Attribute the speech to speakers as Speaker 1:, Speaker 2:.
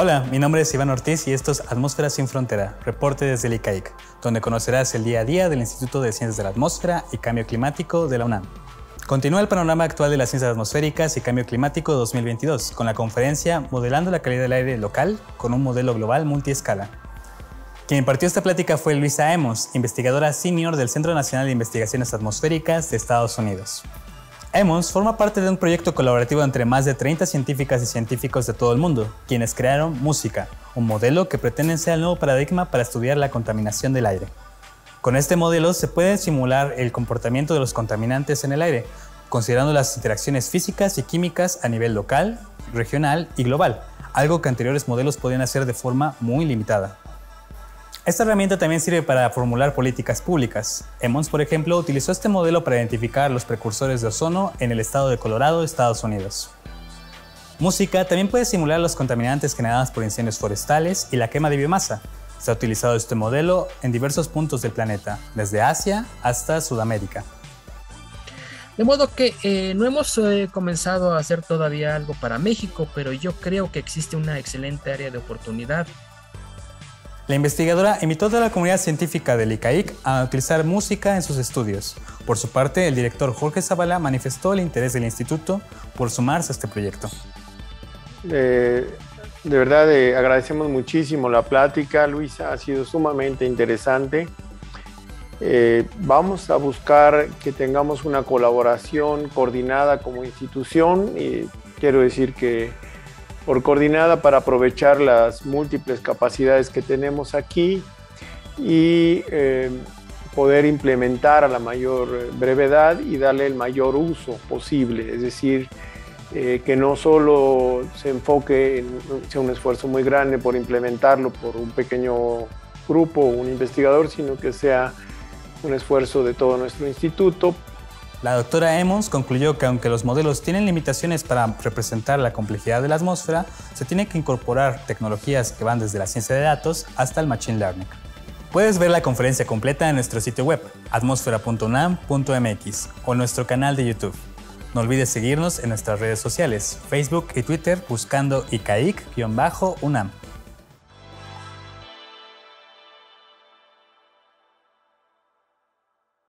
Speaker 1: Hola, mi nombre es Iván Ortiz y esto es Atmósfera sin Frontera, reporte desde el ICAIC, donde conocerás el día a día del Instituto de Ciencias de la Atmósfera y Cambio Climático de la UNAM. Continúa el panorama actual de las ciencias atmosféricas y cambio climático 2022 con la conferencia Modelando la calidad del aire local con un modelo global multiescala. Quien impartió esta plática fue Luisa Emos, investigadora senior del Centro Nacional de Investigaciones Atmosféricas de Estados Unidos. Emmons forma parte de un proyecto colaborativo entre más de 30 científicas y científicos de todo el mundo, quienes crearon Música, un modelo que pretende ser el nuevo paradigma para estudiar la contaminación del aire. Con este modelo se puede simular el comportamiento de los contaminantes en el aire, considerando las interacciones físicas y químicas a nivel local, regional y global, algo que anteriores modelos podían hacer de forma muy limitada. Esta herramienta también sirve para formular políticas públicas. Emmons, por ejemplo, utilizó este modelo para identificar los precursores de ozono en el estado de Colorado, Estados Unidos. Música también puede simular los contaminantes generados por incendios forestales y la quema de biomasa. Se ha utilizado este modelo en diversos puntos del planeta, desde Asia hasta Sudamérica.
Speaker 2: De modo que eh, no hemos eh, comenzado a hacer todavía algo para México, pero yo creo que existe una excelente área de oportunidad
Speaker 1: la investigadora invitó a toda la comunidad científica del ICAIC a utilizar música en sus estudios. Por su parte, el director Jorge Zavala manifestó el interés del instituto por sumarse a este proyecto.
Speaker 3: de verdad, eh, agradecemos muchísimo la plática, Luisa, ha sido sumamente interesante. Eh, vamos a buscar que tengamos una colaboración coordinada como institución y quiero decir que por coordinada para aprovechar las múltiples capacidades que tenemos aquí y eh, poder implementar a la mayor brevedad y darle el mayor uso posible. Es decir, eh, que no solo se enfoque en sea un esfuerzo muy grande por implementarlo por un pequeño grupo un investigador, sino que sea un esfuerzo de todo nuestro instituto
Speaker 1: la doctora Emmons concluyó que aunque los modelos tienen limitaciones para representar la complejidad de la atmósfera, se tiene que incorporar tecnologías que van desde la ciencia de datos hasta el machine learning. Puedes ver la conferencia completa en nuestro sitio web, atmosfera.unam.mx o nuestro canal de YouTube. No olvides seguirnos en nuestras redes sociales, Facebook y Twitter buscando ICAIC-UNAM.